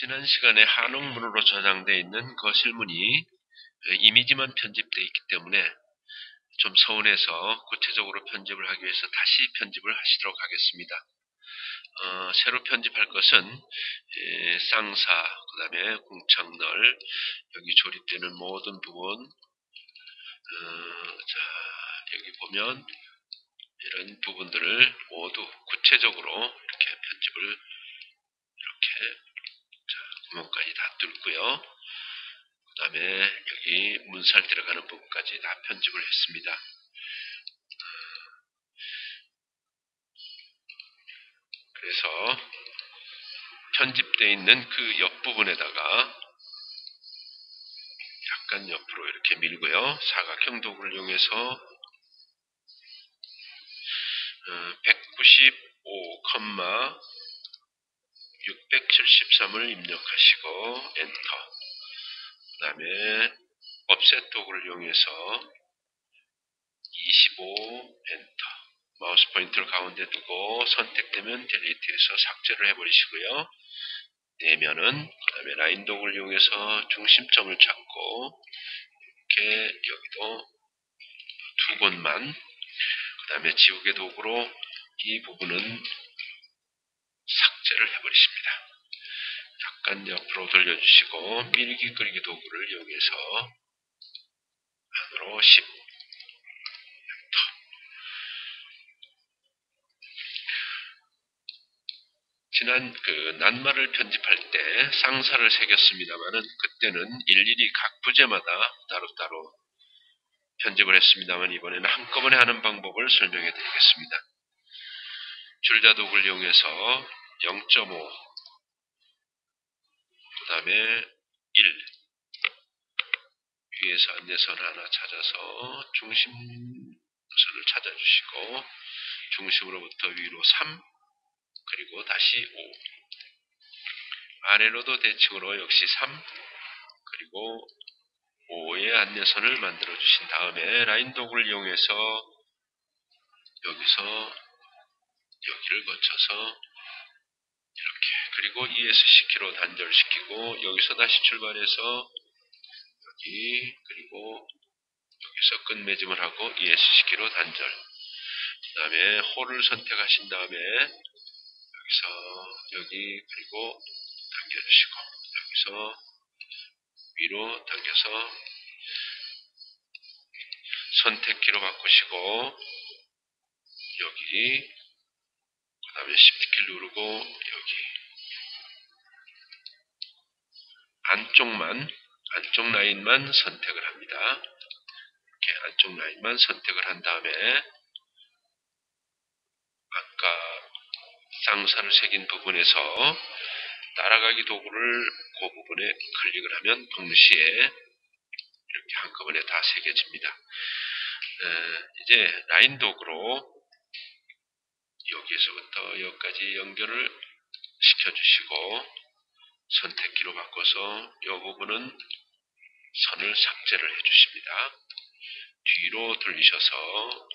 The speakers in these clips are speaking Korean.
지난 시간에 한옥문으로 저장되어 있는 거실문이 그 이미지만 편집되어 있기 때문에 좀 서운해서 구체적으로 편집을 하기 위해서 다시 편집을 하시도록 하겠습니다. 어, 새로 편집할 것은 예, 쌍사, 그 다음에 궁창널, 여기 조립되는 모든 부분 어, 자 여기 보면 이런 부분들을 모두 구체적으로 이렇게 편집을 이렇게 자, 구멍까지 다 뚫고요. 그 다음에 여기 문살 들어가는 부분까지 다 편집을 했습니다. 그래서 편집되어 있는 그 옆부분에다가 약간 옆으로 이렇게 밀고요. 사각형 도구를 이용해서 195,673을 입력하시고 엔터 그 다음에 offset 도구를 이용해서 25 엔터 마우스 포인트를 가운데 두고 선택되면 delete해서 삭제를 해버리시고요. 내면은 그 다음에 라인 도구를 이용해서 중심점을 찾고 이렇게 여기도 두 곳만 그 다음에 지우개 도구로 이 부분은 삭제를 해버리십니다. 약간 옆으로 돌려주시고 밀기 그리기 도구를 이용해서 안으로 10 지난 그 낱말을 편집할 때 쌍사를 새겼습니다만은 그때는 일일이 각 부제마다 따로따로 편집을 했습니다만 이번에는 한꺼번에 하는 방법을 설명해 드리겠습니다. 줄자독을 이용해서 0.5, 그 다음에 1, 위에서 안내선 하나 찾아서 중심선을 찾아주시고 중심으로부터 위로 3, 그리고 다시 5, 아래로도 대칭으로 역시 3, 그리고 5의 안내선을 만들어 주신 다음에 라인 도구를 이용해서 여기서 여기를 거쳐서 그리고 ES10k로 단절시키고 여기서 다시 출발해서 여기 그리고 여기서 끝매짐을 하고 ES10k로 단절. 그 다음에 홀을 선택하신 다음에 여기서 여기 그리고 당겨주시고 여기서 위로 당겨서 선택키로 바꾸시고 여기 그 다음에 Shift키 누르고 여기 안쪽만 안쪽 라인만 선택을 합니다. 이렇게 안쪽 라인만 선택을 한 다음에 아까 쌍사를 새긴 부분에서 따라가기 도구를 그 부분에 클릭을 하면 동시에 이렇게 한꺼번에 다 새겨집니다. 에, 이제 라인 도구로 여기에서부터 여기까지 연결을 시켜주시고 선택기로 바꿔서 이 부분은 선을 삭제를 해주십니다. 뒤로 돌리셔서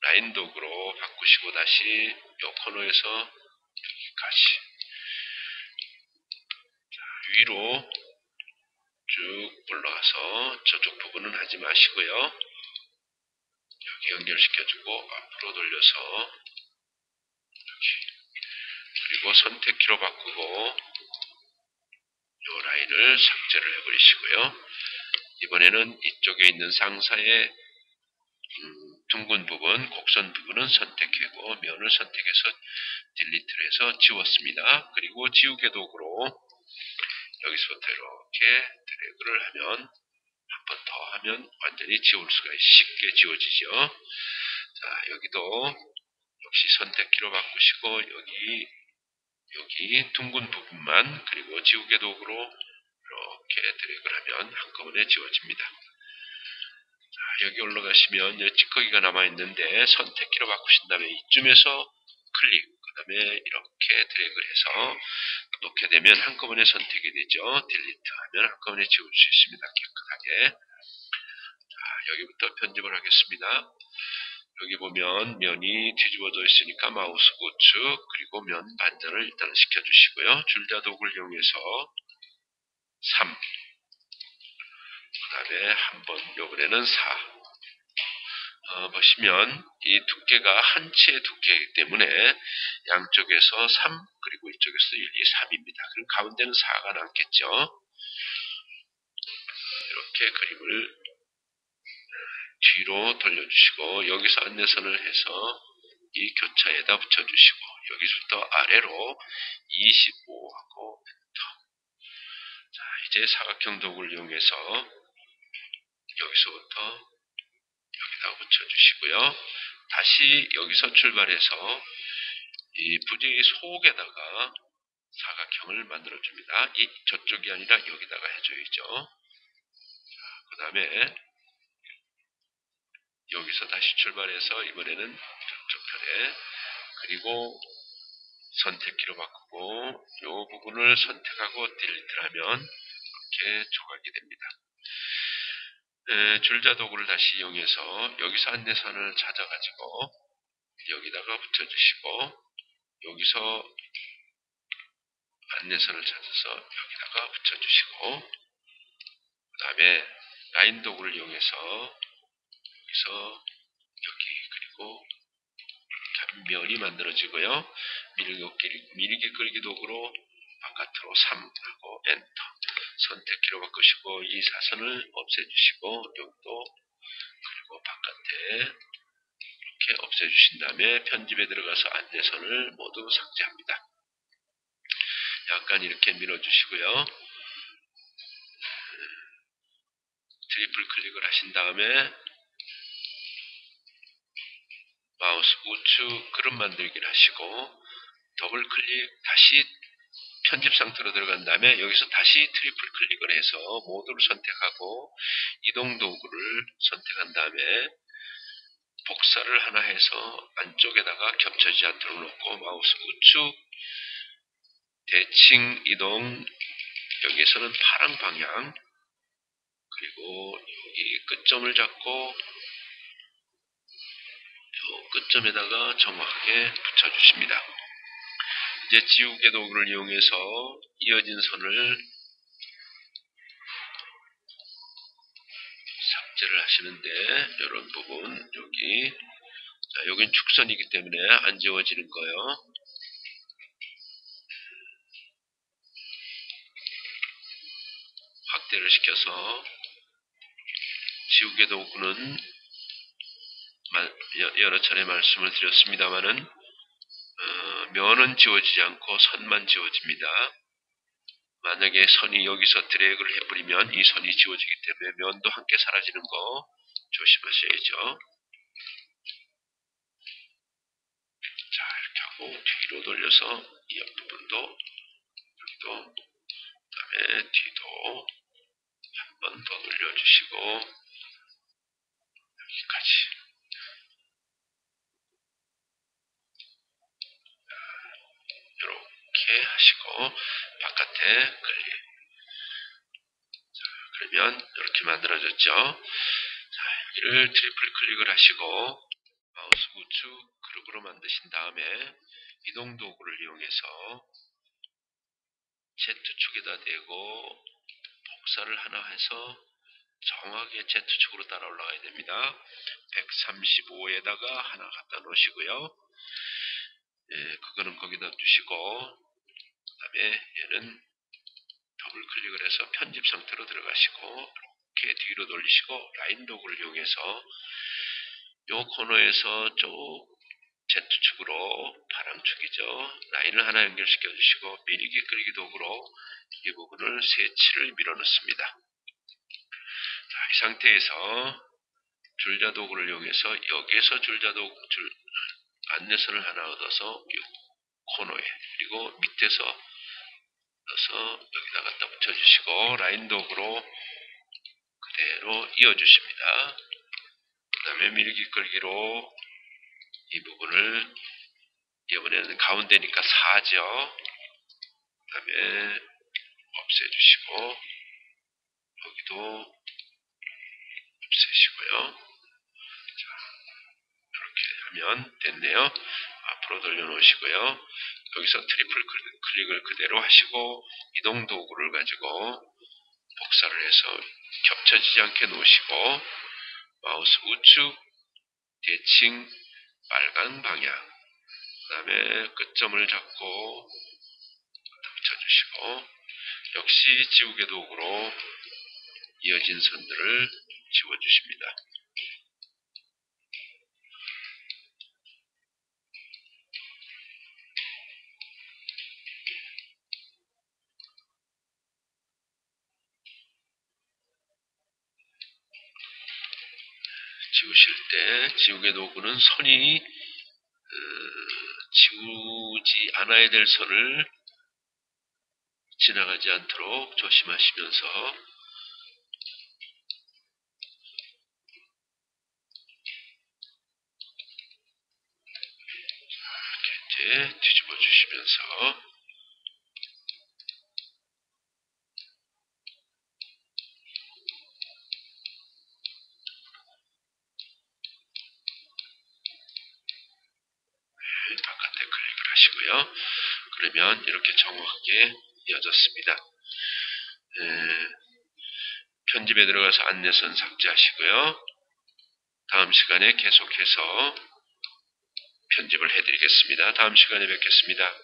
라인 도구로 바꾸시고 다시 이 코너에서 여기까지 위로 쭉 올라가서 저쪽 부분은 하지 마시고요. 여기 연결시켜주고 앞으로 돌려서 선택키로 바꾸고 이 라인을 삭제를 해버리시고요. 이번에는 이쪽에 있는 상사의 음, 둥근 부분, 곡선 부분은 선택하고 면을 선택해서 딜리트를 해서 지웠습니다. 그리고 지우개 도구로 여기서부터 이렇게 드래그를 하면 한 번 더 하면 완전히 지울 수가 쉽게 지워지죠. 자 여기도 역시 선택키로 바꾸시고 여기 여기 둥근 부분만 그리고 지우개 도구로 이렇게 드래그를 하면 한꺼번에 지워집니다. 자, 여기 올라가시면 찌꺼기가 남아있는데 선택키로 바꾸신 다음에 이쯤에서 클릭 그 다음에 이렇게 드래그를 해서 놓게 되면 한꺼번에 선택이 되죠. 딜리트 하면 한꺼번에 지울 수 있습니다. 깨끗하게. 자, 여기부터 편집을 하겠습니다. 여기 보면 면이 뒤집어져 있으니까 마우스 우측 그리고 면 반전을 일단 시켜주시고요. 줄자독을 이용해서 3. 그 다음에 한 번, 요번에는 4. 어, 보시면 이 두께가 한 치의 두께이기 때문에 양쪽에서 3 그리고 이쪽에서 1, 2, 3입니다. 그럼 가운데는 4가 남겠죠. 이렇게 그림을 뒤로 돌려주시고 여기서 안내선을 해서 이 교차에다 붙여주시고 여기서부터 아래로 25하고 자, 이제 사각형 도구를 이용해서 여기서부터 여기다 붙여주시고요. 다시 여기서 출발해서 이 부지 속에다가 사각형을 만들어줍니다. 이 저쪽이 아니라 여기다가 해줘야죠. 그 다음에 여기서 다시 출발해서 이번에는 저쪽 편에 그리고 선택키로 바꾸고 이 부분을 선택하고 딜리트를 하면 이렇게 조각이 됩니다. 에, 줄자 도구를 다시 이용해서 여기서 안내선을 찾아가지고 여기다가 붙여주시고 여기서 안내선을 찾아서 여기다가 붙여주시고 그 다음에 라인 도구를 이용해서 여기서 여기 그리고 면이 만들어지고요. 밀기, 밀기 끌기 도구로 바깥으로 3 하고 엔터 선택키로 바꾸시고 이 사선을 없애주시고 여기도 그리고 바깥에 이렇게 없애주신 다음에 편집에 들어가서 안내선을 모두 삭제합니다. 약간 이렇게 밀어주시고요. triple 클릭을 하신 다음에 마우스 우측 그룹 만들기를 하시고 더블 클릭 다시 편집 상태로 들어간 다음에 여기서 다시 triple 클릭을 해서 모두를 선택하고 이동 도구를 선택한 다음에 복사를 하나 해서 안쪽에다가 겹쳐지지 않도록 놓고 마우스 우측 대칭 이동 여기에서는 파란 방향 그리고 여기 끝점을 잡고 끝점에다가 정확하게 붙여주십니다. 이제 지우개 도구를 이용해서 이어진 선을 삭제를 하시는데 이런 부분 여기 자, 여긴 축선이기 때문에 안 지워지는 거예요. 확대를 시켜서 지우개 도구는 여러 차례 말씀을 드렸습니다만은 어, 면은 지워지지 않고 선만 지워집니다. 만약에 선이 여기서 드래그를 해버리면 이 선이 지워지기 때문에 면도 함께 사라지는 거 조심하셔야죠. 자 이렇게 하고 뒤로 돌려서 이 옆부분도 여기도 그 다음에 뒤도 한 번 더 돌려주시고 여기까지 이렇게 하시고 바깥에 클릭 자, 그러면 이렇게 만들어졌죠 자, 여기를 triple 클릭을 하시고 마우스 우측 그룹으로 만드신 다음에 이동 도구를 이용해서 Z축에다 대고 복사를 하나 해서 정확하게 Z축으로 따라 올라가야 됩니다. 135에다가 하나 갖다 놓으시고요. 예, 그거는 거기다 두시고 그 다음에 얘는 더블 클릭을 해서 편집 상태로 들어가시고 이렇게 뒤로 돌리시고 라인 도구를 이용해서 요 코너에서 쭉 Z축으로 파랑축이죠. 라인을 하나 연결시켜 주시고 밀기 끌기 도구로 이 부분을 세치를 밀어 넣습니다. 자, 이 상태에서 줄자 도구를 이용해서 여기에서 줄자 도구, 줄, 안내선을 하나 얻어서 코너에 그리고 밑에서 넣어서 여기다 갖다 붙여주시고 라인 도구로 그대로 이어주십니다. 그 다음에 밀기 끌기로 이 부분을 이번에는 가운데니까 4죠. 그 다음에 없애주시고 여기도 없애시고요. 자, 하면 됐네요. 앞으로 돌려놓으시고요. 여기서 triple 클- 클릭을 그대로 하시고 이동 도구를 가지고 복사를 해서 겹쳐지지 않게 놓으시고 마우스 우측 대칭 빨간 방향 그 다음에 끝점을 잡고 붙여주시고 역시 지우개 도구로 이어진 선들을 지워주십니다. 지우실 때 지우개 도구는 선이 어, 지우지 않아야 될 선을 지나가지 않도록 조심하시면서 이렇게 뒤집어 주시면서 바깥에 하시고요. 그러면 이렇게 정확하게 이어졌습니다. 에, 편집에 들어가서 안내선 삭제하시고요. 다음 시간에 계속해서 편집을 해드리겠습니다. 다음 시간에 뵙겠습니다.